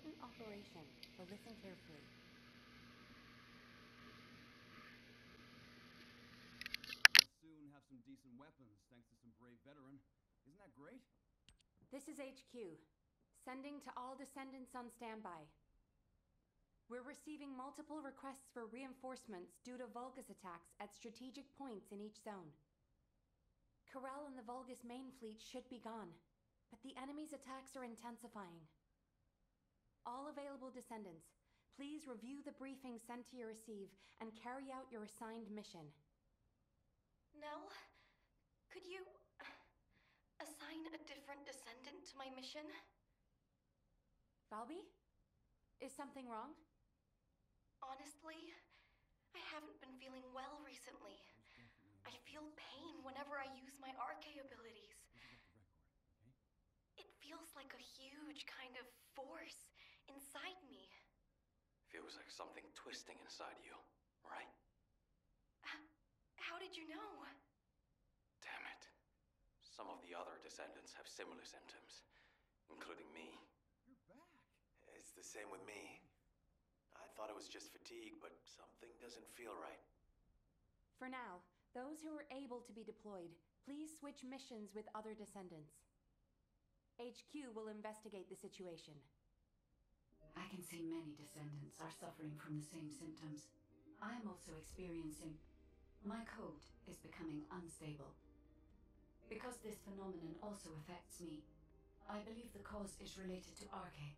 important operation, so listen carefully. We'll soon have some decent weapons thanks to some brave veteran. Isn't that great? This is HQ. Sending to all descendants on standby. We're receiving multiple requests for reinforcements due to Vulgus attacks at strategic points in each zone. Corel and the Vulgus main fleet should be gone, but the enemy's attacks are intensifying. All available descendants, please review the briefing sent to your receive and carry out your assigned mission. Nell, could you uh, assign a different descendant to my mission? Valby? Is something wrong? Honestly, I haven't been feeling well recently. I feel pain whenever I use my Arche abilities. It feels like a huge kind of force inside me. Feels like something twisting inside you, right? H- how did you know? Damn it. Some of the other descendants have similar symptoms, including me. You're back. It's the same with me. I thought it was just fatigue, but something doesn't feel right. For now, those who are able to be deployed, please switch missions with other descendants. HQ will investigate the situation. See many descendants are suffering from the same symptoms. I am also experiencing. My code is becoming unstable. Because this phenomenon also affects me, I believe the cause is related to Arche.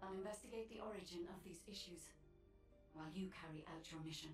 I'll investigate the origin of these issues while you carry out your mission.